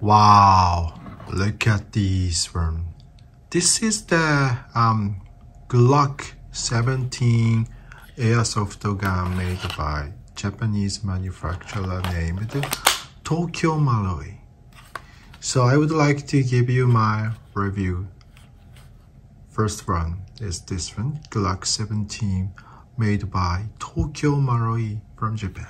Wow, look at this one. This is the um, Glock 17 airsoft gun made by Japanese manufacturer named Tokyo Marui. So I would like to give you my review. First one is this one, Glock 17 made by Tokyo Marui from Japan.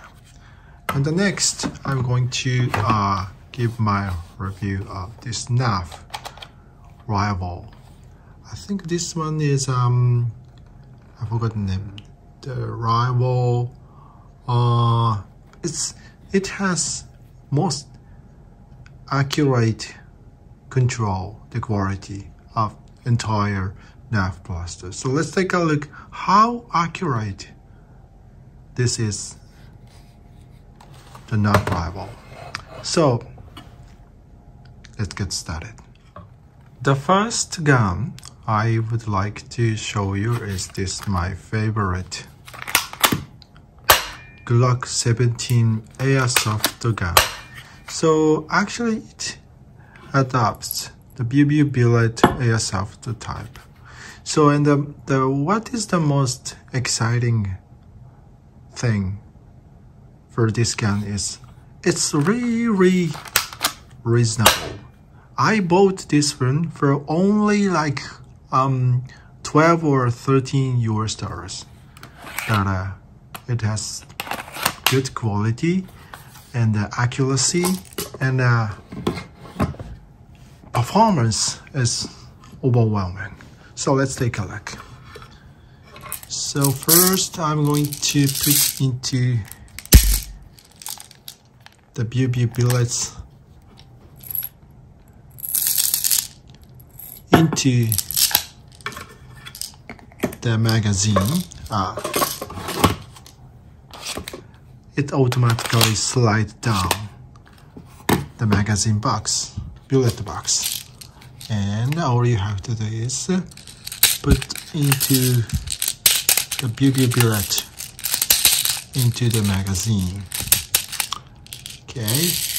And the next, I'm going to uh, give my review of this Nerf rival. I think this one is um I forgot the name. The rival uh it's it has most accurate control the quality of entire Nerf blaster. So let's take a look how accurate this is the Nerf rival. So let's get started. The first gun I would like to show you is this my favorite Glock 17 airsoft gun. So actually it adopts the BB billet airsoft type. So and the, the what is the most exciting thing for this gun is it's really reasonable. I bought this one for only like um 12 or 13 US dollars. But uh, it has good quality and uh, accuracy and uh, performance is overwhelming. So let's take a look. So first I'm going to put into the BB billets into the magazine, uh, it automatically slides down the magazine box, bullet box. And all you have to do is put into the bullet into the magazine. Okay.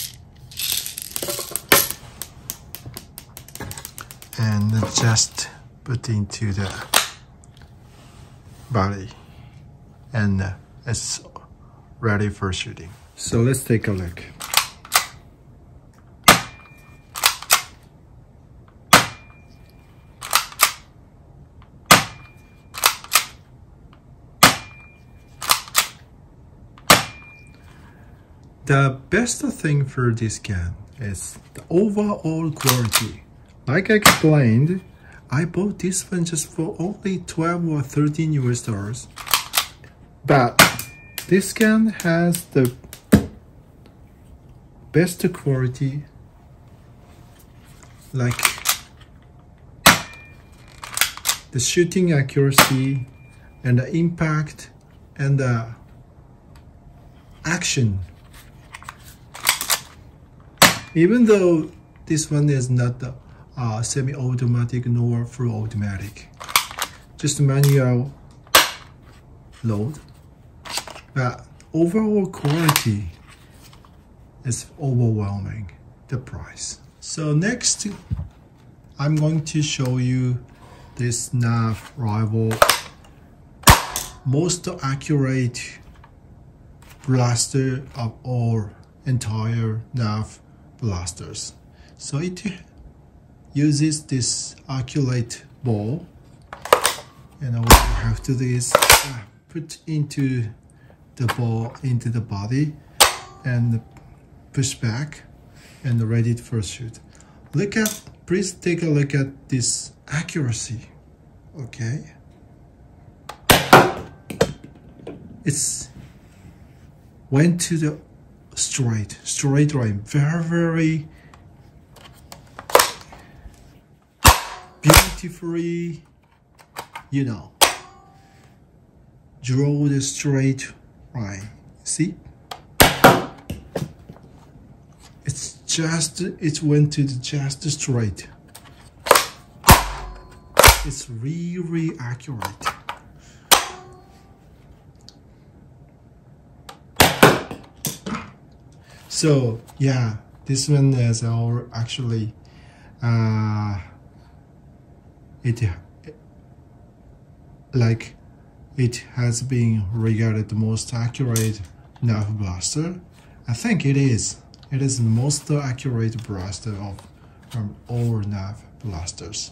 And just put into the body and uh, it's ready for shooting. So let's take a look. The best thing for this gun is the overall quality. Like I explained, I bought this one just for only 12 or 13 US dollars. But this gun has the best quality like the shooting accuracy and the impact and the action even though this one is not the uh, semi-automatic nor full automatic. Just manual load. But overall quality is overwhelming the price. So next I'm going to show you this Nerf rival most accurate blaster of all entire Nerf blasters. So it uses this accurate ball. And all you have to do is uh, put into the ball into the body and push back and ready for shoot. Look at please take a look at this accuracy okay? It's went to the straight straight line. Very very beautifully, you know, draw the straight line. See? It's just, it went to the just straight. It's really accurate. So yeah, this one is our actually uh, it like it has been regarded the most accurate Nerf blaster. I think it is. It is the most accurate blaster of from all Nerf blasters.